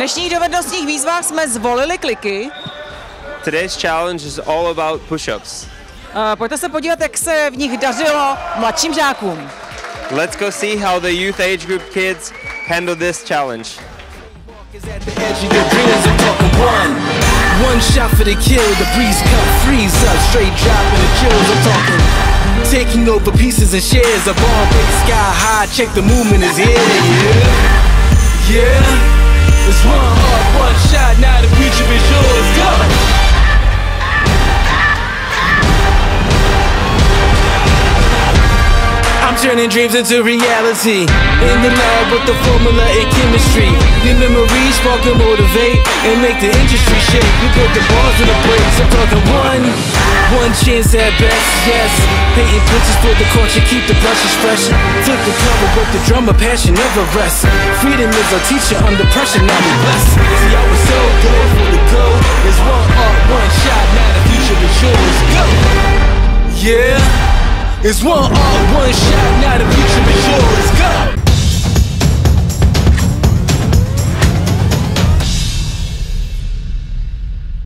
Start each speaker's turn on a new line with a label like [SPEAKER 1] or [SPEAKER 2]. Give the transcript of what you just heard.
[SPEAKER 1] dnešních dovednostních výzvách jsme zvolili kliky.
[SPEAKER 2] Today's challenge is all about push-ups.
[SPEAKER 1] Uh, pojďte se podívat, jak se v nich dařilo mladším žákům.
[SPEAKER 2] Let's go see how the youth age group kids handle this challenge.
[SPEAKER 3] One shot for the kill, the breeze cut, freeze up, straight dropping the chills. I'm talking taking over pieces and shares. A ball break sky high, check the movement is here. Yeah, turning dreams into reality. In the lab with the formula and chemistry. Your memories spark and motivate and make the industry shake. We put the balls in the place. I'm talking one, one chance at best. Yes, painting pictures for the culture, keep the brushes fresh. Flip the cover with the drummer, passion never rests. Freedom is our teacher under pressure. Now we blessed. See, I was so good for the go. There's one art, one shot. Now the future is yours. Go. Yeah. It's one art, one shot, now the future yours.